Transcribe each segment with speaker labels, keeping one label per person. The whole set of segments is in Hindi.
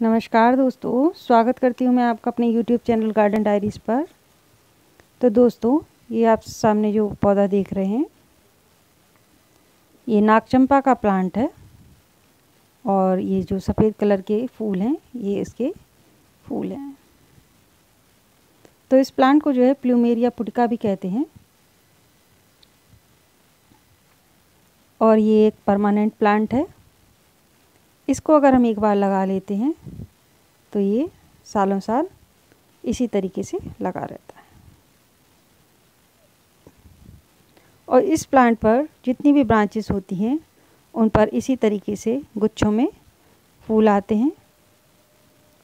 Speaker 1: नमस्कार दोस्तों, स्वागत करती हूँ मैं आपका अपने YouTube चैनल गार्डन डायरीज़ पर। तो दोस्तों, ये आप सामने जो पौधा देख रहे हैं, ये नागचंपा का प्लांट है और ये जो सफ़ेद कलर के फूल हैं, ये इसके फूल हैं। तो इस प्लांट को जो है प्लूमेरिया पुटका भी कहते हैं। और ये एक परमानेंट प्लांट है। इसको अगर हम एक बार लगा लेते हैं तो ये सालों साल इसी तरीके से लगा रहता है। और इस प्लांट पर जितनी भी ब्रांचेस होती हैं, उन पर इसी तरीके से गुच्छों में फूल आते हैं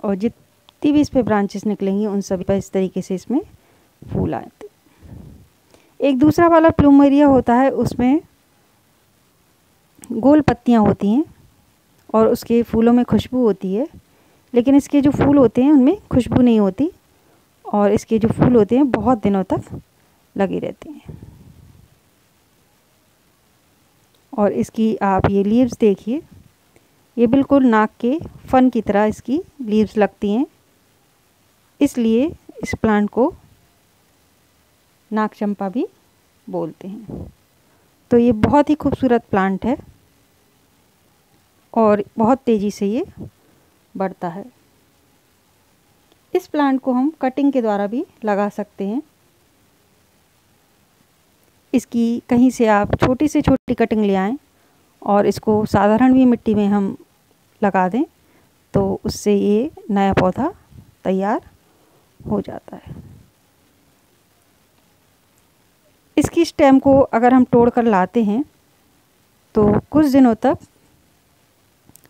Speaker 1: और जितनी भी इस पर ब्रांचेस निकलेंगी, उन सभी पर इस तरीके से इसमें फूल आते एक दूसरा वाला प्लूमेरिया होता है, उसमें गोल पत्तियाँ होती हैं और उसके फूलों में खुशबू होती है। लेकिन इसके जो फूल होते हैं, उनमें खुशबू नहीं होती और इसके जो फूल होते हैं, बहुत दिनों तक लगे रहते हैं। और इसकी आप ये लीव्स देखिए। ये बिल्कुल नाक के फन की तरह इसकी लीव्स लगती हैं। इसलिए इस प्लांट को नाक चंपा भी बोलते हैं। तो ये बहुत ही खूबसूरत प्लांट है। और बहुत तेज़ी से ये बढ़ता है। इस प्लांट को हम कटिंग के द्वारा भी लगा सकते हैं। इसकी कहीं से आप छोटी से छोटी कटिंग ले आएँ और इसको साधारण भी मिट्टी में हम लगा दें तो उससे ये नया पौधा तैयार हो जाता है। इसकी स्टेम को अगर हम तोड़ कर लाते हैं तो कुछ दिनों तक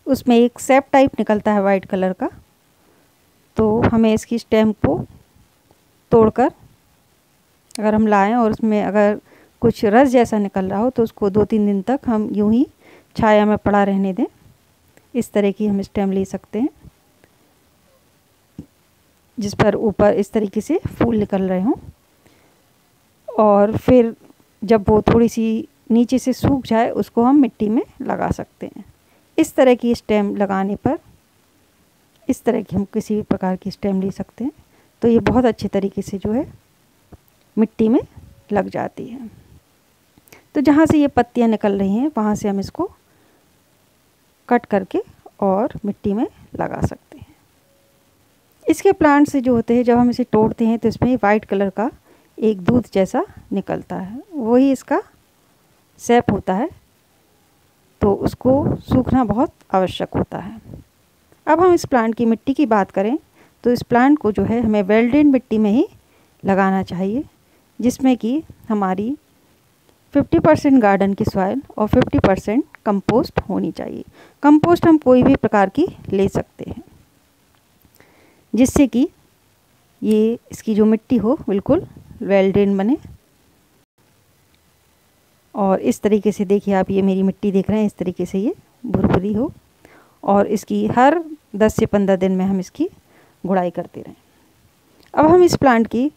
Speaker 1: उसमें एक सेप टाइप निकलता है वाइट कलर का। तो हमें इसकी स्टेम को तोड़कर अगर हम लाएँ और उसमें अगर कुछ रस जैसा निकल रहा हो तो उसको दो तीन दिन तक हम यूँ ही छाया में पड़ा रहने दें। इस तरह की हम स्टेम ले सकते हैं, जिस पर ऊपर इस तरीके से फूल निकल रहे हों। और फिर जब वो थोड़ी सी नीचे से सूख जाए, उसको हम मिट्टी में लगा सकते हैं। इस तरह की स्टेम लगाने पर, इस तरह की हम किसी भी प्रकार की स्टेम ले सकते हैं तो ये बहुत अच्छे तरीके से जो है, मिट्टी में लग जाती है। तो जहाँ से ये पत्तियाँ निकल रही हैं, वहाँ से हम इसको कट करके और मिट्टी में लगा सकते हैं। इसके प्लांट से जो होते हैं, जब हम इसे तोड़ते हैं तो इसमें वाइट कलर का एक दूध जैसा निकलता है। वही इसका सेप होता है तो उसको सूखना बहुत आवश्यक होता है। अब हम इस प्लांट की मिट्टी की बात करें तो इस प्लांट को जो है हमें वेल्डेन मिट्टी में ही लगाना चाहिए, जिसमें कि हमारी 50 परसेंट गार्डन की सॉइल और 50 परसेंट कम्पोस्ट होनी चाहिए। कम्पोस्ट हम कोई भी प्रकार की ले सकते हैं, जिससे कि ये, इसकी जो मिट्टी हो, बिल्कुल वेल्डेन बने। और इस तरीके से देखिए आप ये मेरी मिट्टी देख रहे हैं, इस तरीके से ये भुरभुरी हो और इसकी हर 10 से 15 दिन में हम इसकी गुड़ाई करते रहें। अब हम इस प्लांट की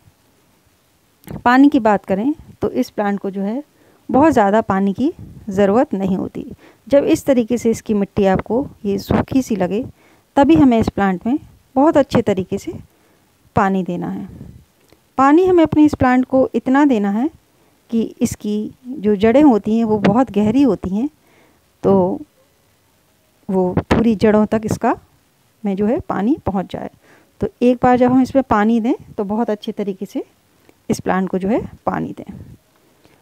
Speaker 1: पानी की बात करें तो इस प्लांट को जो है बहुत ज़्यादा पानी की ज़रूरत नहीं होती। जब इस तरीके से इसकी मिट्टी आपको ये सूखी सी लगे, तभी हमें इस प्लांट में बहुत अच्छे तरीके से पानी देना है। पानी हमें अपने इस प्लांट को इतना देना है कि इसकी जो जड़ें होती हैं वो बहुत गहरी होती हैं तो वो पूरी जड़ों तक इसका में जो है पानी पहुँच जाए। तो एक बार जब हम इसमें पानी दें तो बहुत अच्छे तरीके से इस प्लांट को जो है पानी दें।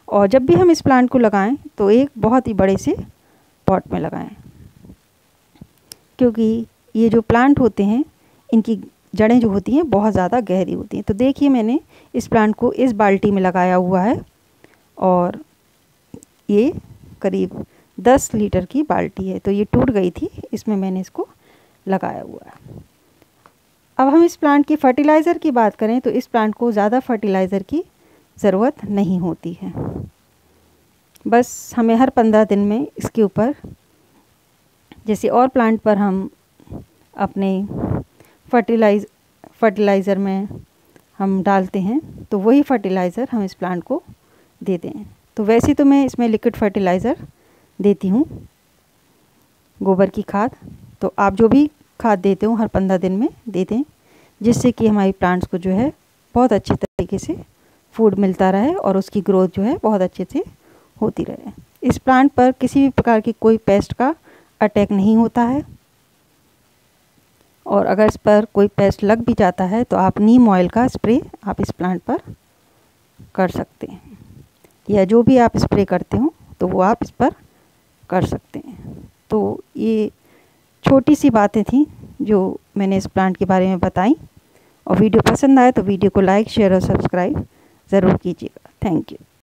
Speaker 1: और जब भी हम इस प्लांट को लगाएँ तो एक बहुत ही बड़े से पॉट में लगाएँ। क्योंकि ये जो प्लांट होते हैं, इनकी जड़ें जो होती हैं, बहुत ज़्यादा गहरी होती हैं। तो देखिए मैंने इस प्लांट को इस बाल्टी में लगाया हुआ है। और ये करीब दस लीटर की बाल्टी है। तो ये टूट गई थी, इसमें मैंने इसको लगाया हुआ है। अब हम इस प्लांट की फर्टिलाइज़र की बात करें तो इस प्लांट को ज़्यादा फर्टिलाइज़र की ज़रूरत नहीं होती है। बस हमें हर पंद्रह दिन में इसके ऊपर जैसे और प्लांट पर हम अपने फर्टिलाइज फर्टिलाइज़र में हम डालते हैं तो वही फर्टिलाइज़र हम इस प्लांट को देते दें। तो वैसे तो मैं इसमें लिक्विड फर्टिलाइज़र देती हूँ, गोबर की खाद। तो आप जो भी खाद देते हो, हर पंद्रह दिन में दे दें, जिससे कि हमारी प्लांट्स को जो है बहुत अच्छे तरीके से फ़ूड मिलता रहे और उसकी ग्रोथ जो है बहुत अच्छे से होती रहे। इस प्लांट पर किसी भी प्रकार की कोई पेस्ट का अटैक नहीं होता है। और अगर इस पर कोई पेस्ट लग भी जाता है तो आप नीम ऑयल का स्प्रे आप इस प्लांट पर कर सकते हैं। या जो भी आप स्प्रे करते हो तो वो आप इस पर कर सकते हैं। तो ये छोटी सी बातें थी जो मैंने इस प्लांट के बारे में बताई। और वीडियो पसंद आए तो वीडियो को लाइक शेयर और सब्सक्राइब ज़रूर कीजिएगा। Thank you